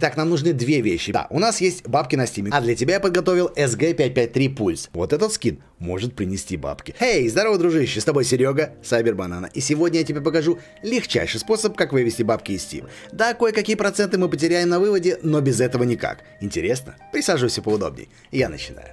Итак, нам нужны две вещи. Да, у нас есть бабки на стиме, а для тебя я подготовил SG553 Pulse. Вот этот скин может принести бабки. Эй, здорово, дружище, с тобой Серега, Сайбер Банана. И сегодня я тебе покажу легчайший способ, как вывести бабки из Steam. Да, кое-какие проценты мы потеряем на выводе, но без этого никак. Интересно? Присаживайся поудобней. Я начинаю.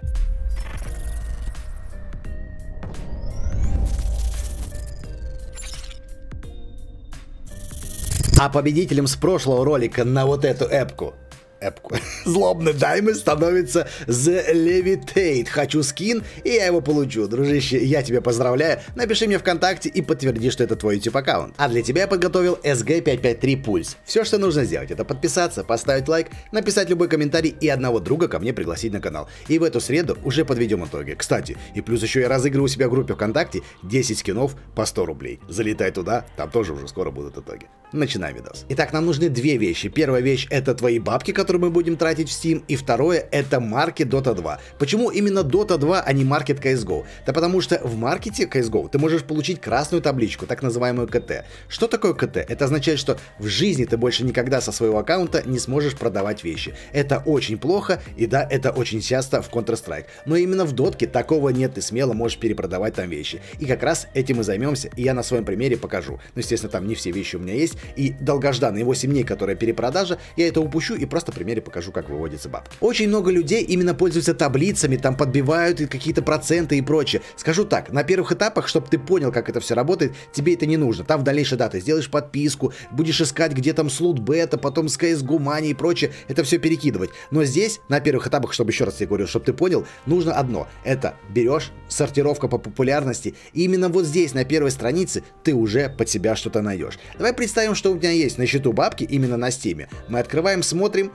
А победителем с прошлого ролика на вот эту эпку эпку. Злобный Даймонд становится The Levitate. Хочу скин, и я его получу. Дружище, я тебя поздравляю. Напиши мне ВКонтакте и подтверди, что это твой YouTube аккаунт. А для тебя я подготовил SG553 Pulse. Все, что нужно сделать, это подписаться, поставить лайк, написать любой комментарий и одного друга ко мне пригласить на канал. И в эту среду уже подведем итоги. Кстати, и плюс еще я разыгрываю у себя в группе ВКонтакте 10 скинов по 100 рублей. Залетай туда, там тоже уже скоро будут итоги. Начинаем видос. Итак, нам нужны две вещи. Первая вещь это твои бабки, которые мы будем тратить в Steam, и второе это маркет Dota 2. Почему именно Dota 2, а не маркет CSGO? Да потому что в маркете CSGO ты можешь получить красную табличку, так называемую КТ. Что такое КТ? Это означает, что в жизни ты больше никогда со своего аккаунта не сможешь продавать вещи. Это очень плохо, и да, это очень часто в Counter-Strike. Но именно в дотке такого нет, ты смело можешь перепродавать там вещи. И как раз этим мы займемся, и я на своем примере покажу. Ну, естественно, там не все вещи у меня есть, и долгожданные 8 дней, которые перепродажа, я это упущу и просто примере покажу, как выводится бабки. Очень много людей именно пользуются таблицами, там подбивают какие-то проценты и прочее. Скажу так, на первых этапах, чтобы ты понял, как это все работает, тебе это не нужно. Там в дальнейшей даты сделаешь подписку, будешь искать, где там слут бета, потом с CSGO Money и прочее, это все перекидывать. Но здесь, на первых этапах, чтобы еще раз тебе говорю, чтобы ты понял, нужно одно. Это берешь сортировка по популярности, и именно вот здесь, на первой странице, ты уже под себя что-то найдешь. Давай представим, что у меня есть на счету бабки именно на стиме. Мы открываем, смотрим,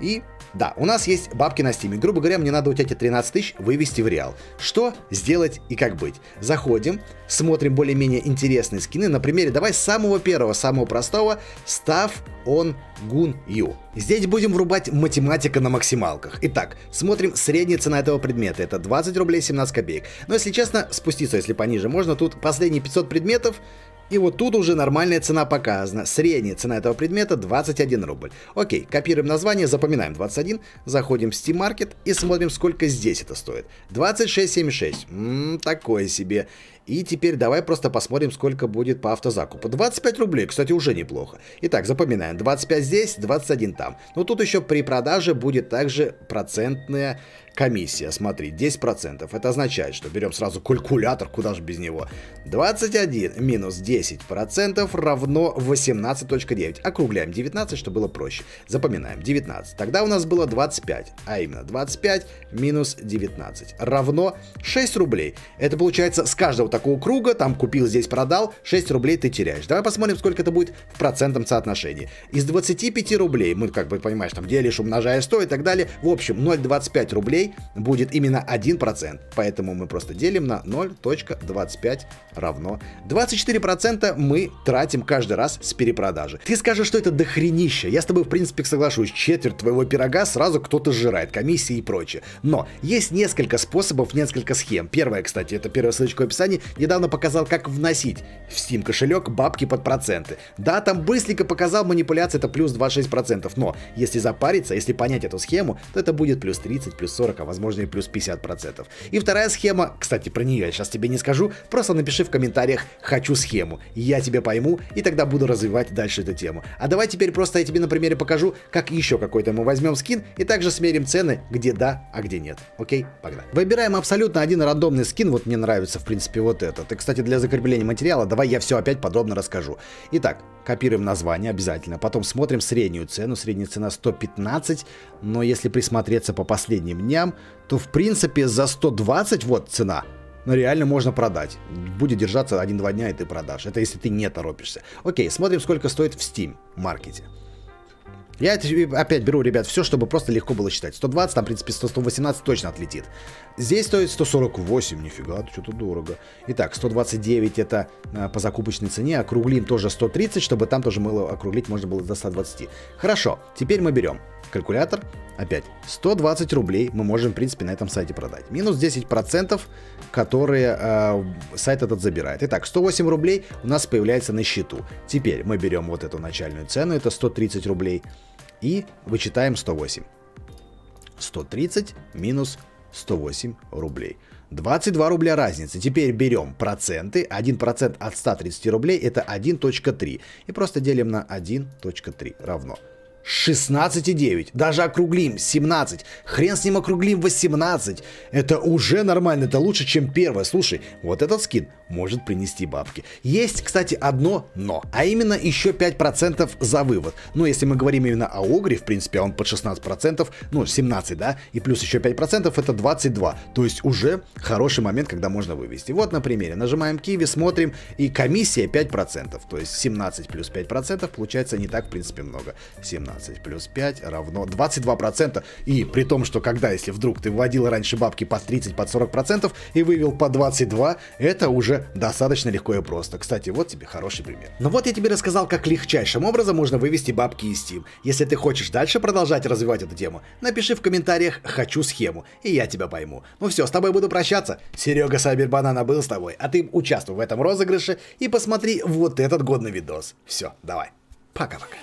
и да, у нас есть бабки на стиме. Грубо говоря, мне надо вот эти 13 тысяч вывести в реал. Что сделать и как быть? Заходим, смотрим более-менее интересные скины. На примере, давай самого первого, самого простого, став он Гун Ю. Здесь будем врубать математика на максималках. Итак, смотрим средняя цена этого предмета. Это 20 рублей 17 копеек. Но если честно, спуститься, если пониже можно, тут последние 500 предметов и вот тут уже нормальная цена показана. Средняя цена этого предмета 21 рубль. Окей, копируем название, запоминаем 21, заходим в Steam Market и смотрим, сколько здесь это стоит. 26,76. Ммм, такое себе. И теперь давай просто посмотрим, сколько будет по автозакупу. 25 рублей, кстати, уже неплохо. Итак, запоминаем, 25 здесь, 21 там. Но тут еще при продаже будет также процентная комиссия. Смотри, 10%. Это означает, что берем сразу калькулятор, куда же без него. 21 минус 10% равно 18.9. Округляем 19, чтобы было проще. Запоминаем, 19. Тогда у нас было 25, а именно 25 минус 19 равно 6 рублей. Это получается с каждого такого круга, там купил, здесь продал, 6 рублей ты теряешь. Давай посмотрим, сколько это будет в процентном соотношении. Из 25 рублей, мы как бы понимаешь, там делишь, умножая 100 и так далее, в общем 0,25 рублей будет именно 1%, поэтому мы просто делим на 0.25 равно 24% мы тратим каждый раз с перепродажи. Ты скажешь, что это дохренища, я с тобой в принципе соглашусь, четверть твоего пирога сразу кто-то сжирает, комиссии и прочее. Но есть несколько способов, несколько схем. Первая, кстати, это первая ссылочка в описании, недавно показал, как вносить в Steam кошелек бабки под проценты. Да, там быстренько показал манипуляция, это плюс 26%, но если запариться, если понять эту схему, то это будет плюс 30, плюс 40, а возможно и плюс 50%. И вторая схема, кстати, про нее я сейчас тебе не скажу, просто напиши в комментариях «хочу схему», я тебе пойму, и тогда буду развивать дальше эту тему. А давай теперь просто я тебе на примере покажу, как еще какой-то мы возьмем скин, и также смерим цены, где да, а где нет. Окей, погнали. Выбираем абсолютно один рандомный скин, вот мне нравится, в принципе, вот этот. И, кстати, для закрепления материала давай я все опять подробно расскажу. Итак, копируем название обязательно, потом смотрим среднюю цену, средняя цена 115, но если присмотреться по последним дням, то в принципе за 120 вот цена, но реально можно продать. Будет держаться 1-2 дня, и ты продашь. Это если ты не торопишься. Окей, смотрим, сколько стоит в Steam маркете. Я опять беру, ребят, все, чтобы просто легко было считать. 120, там, в принципе, 100, 118 точно отлетит. Здесь стоит 148, нифига, что-то дорого. Итак, 129 это а, по закупочной цене, округлим тоже 130, чтобы там тоже было округлить можно было до 120. Хорошо, теперь мы берем калькулятор, опять 120 рублей мы можем, в принципе, на этом сайте продать. Минус 10%, которые э, сайт этот забирает. Итак, 108 рублей у нас появляется на счету. Теперь мы берем вот эту начальную цену, это 130 рублей. и вычитаем 108. 130 минус 108 рублей. 22 рубля разницы. Теперь берем проценты. 1% от 130 рублей это 1.3. И просто делим на 1.3 равно 16,9. Даже округлим 17. Хрен с ним округлим 18. Это уже нормально, это лучше, чем первое. Слушай, вот этот скин может принести бабки. Есть, кстати, одно но, а именно еще 5% за вывод. Ну, если мы говорим именно о Огре, в принципе, он под 16%, ну, 17, да, и плюс еще 5% это 22. То есть уже хороший момент, когда можно вывести. Вот на примере. Нажимаем Киви, смотрим, и комиссия 5%. То есть 17 плюс 5% получается не так, в принципе, много. 17 15 плюс 5 равно 22%. И при том, что когда, если вдруг ты вводил раньше бабки по 30, под 40% и вывел по 22, это уже достаточно легко и просто. Кстати, вот тебе хороший пример. Ну вот я тебе рассказал, как легчайшим образом можно вывести бабки из Steam. Если ты хочешь дальше продолжать развивать эту тему, напиши в комментариях «хочу схему», и я тебя пойму. Ну все, с тобой буду прощаться. Серега Сайбербанана был с тобой, а ты участвуй в этом розыгрыше и посмотри вот этот годный видос. Все, давай. Пока-пока.